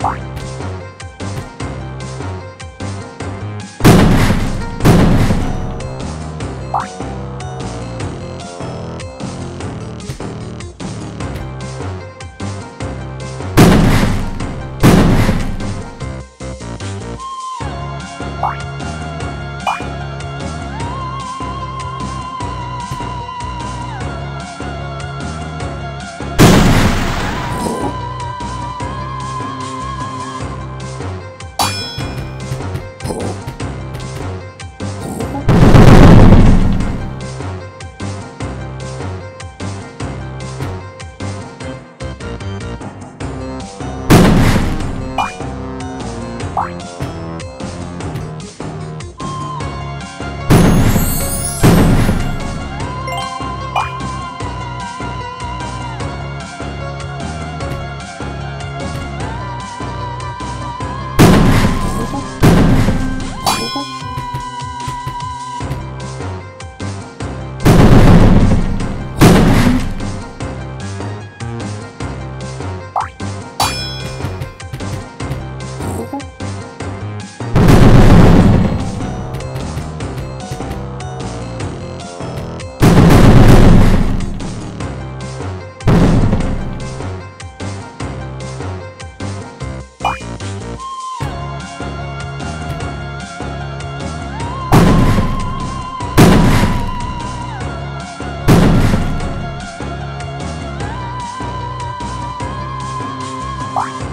Bye. people. Bye.